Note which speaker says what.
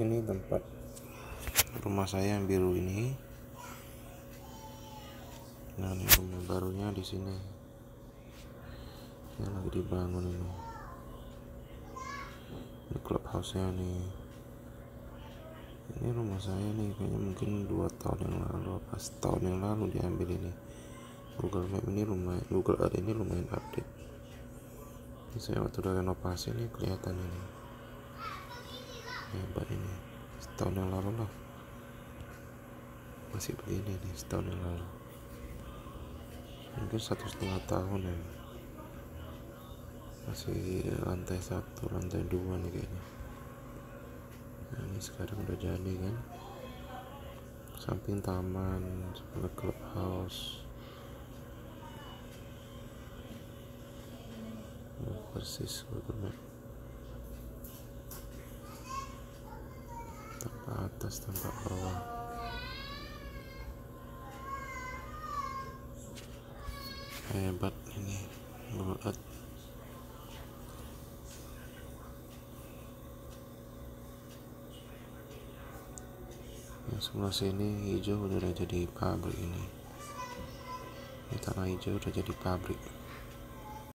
Speaker 1: ini tempat rumah saya yang biru ini. Nah ini rumah barunya di sini. Yang lagi dibangun ini. Ini clubhouse nya nih ini rumah saya nih kayaknya mungkin dua tahun yang lalu apa setahun yang lalu diambil ini. Google Map ini lumayan Google Earth ini lumayan update. Ini saya waktu udah renovasi ini kelihatan ini hebat ini setahun yang lalu lah. Masih begini nih setahun yang lalu. Mungkin satu setengah tahun ya. Masih lantai satu lantai dua nih kayaknya. Nah, ini sekarang udah jadi kan. Samping taman sebelah clubhouse. Oh, persis Google Map atas tampak bawah hebat ini Earth yang sebelah sini hijau udah jadi pabrik ini. Di tanah hijau udah jadi pabrik